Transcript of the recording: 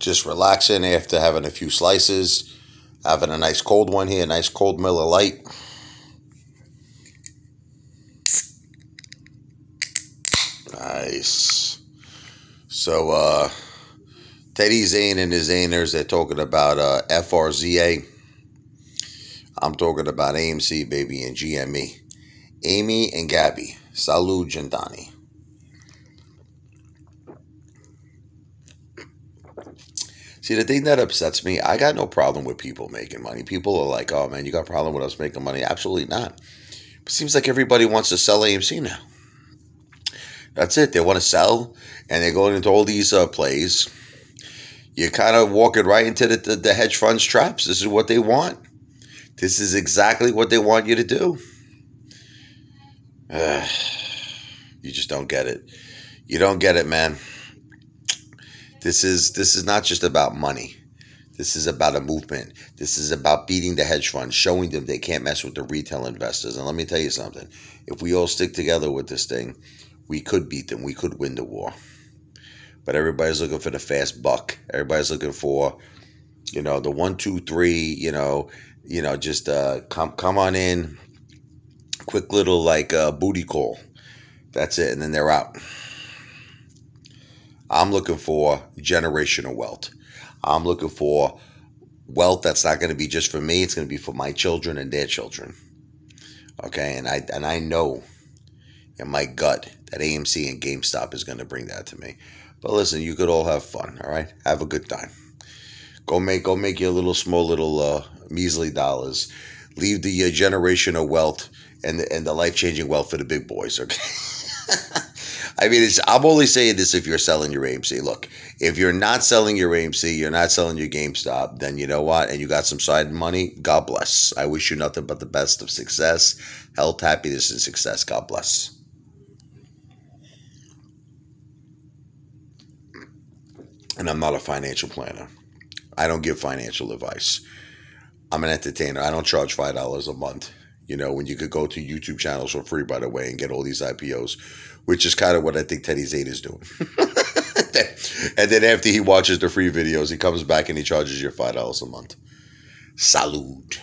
just relaxing after having a few slices. Having a nice cold one here, nice cold Miller Lite. Nice. So, uh, Teddy Zane and his Zaners, they're talking about uh, FRZA. I'm talking about AMC, baby, and GME. Amy and Gabby. Salud, Gentani. See, the thing that upsets me, I got no problem with people making money. People are like, oh man, you got a problem with us making money? Absolutely not. It seems like everybody wants to sell AMC now. That's it. They want to sell, and they're going into all these uh, plays. You're kind of walking right into the, the, the hedge funds traps. This is what they want. This is exactly what they want you to do. Uh, you just don't get it. You don't get it, man. This is this is not just about money. This is about a movement. This is about beating the hedge funds, showing them they can't mess with the retail investors. And let me tell you something. If we all stick together with this thing, we could beat them. We could win the war. But everybody's looking for the fast buck. Everybody's looking for, you know, the one, two, three, you know, you know, just uh come come on in, quick little like uh booty call. That's it, and then they're out. I'm looking for generational wealth. I'm looking for wealth that's not going to be just for me. It's going to be for my children and their children. Okay, and I and I know in my gut that AMC and GameStop is going to bring that to me. But listen, you could all have fun. All right, have a good time. Go make go make your little small little uh, measly dollars. Leave the uh, generational wealth and the, and the life changing wealth for the big boys. Okay. I mean, it's, I'm only saying this if you're selling your AMC. Look, if you're not selling your AMC, you're not selling your GameStop, then you know what? And you got some side money, God bless. I wish you nothing but the best of success, health, happiness, and success. God bless. And I'm not a financial planner. I don't give financial advice. I'm an entertainer. I don't charge $5 a month you know, when you could go to YouTube channels for free, by the way, and get all these IPOs, which is kind of what I think Teddy Zane is doing. and then after he watches the free videos, he comes back and he charges you $5 a month. Salute.